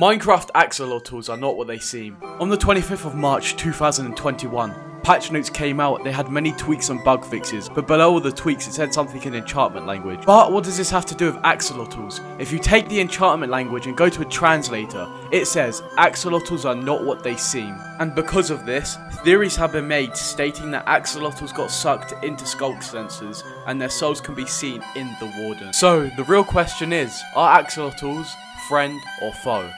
Minecraft axolotls are not what they seem. On the 25th of March 2021, patch notes came out, they had many tweaks and bug fixes, but below all the tweaks it said something in enchantment language. But what does this have to do with axolotls? If you take the enchantment language and go to a translator, it says axolotls are not what they seem. And because of this, theories have been made stating that axolotls got sucked into sculk sensors and their souls can be seen in the warden. So the real question is, are axolotls friend or foe?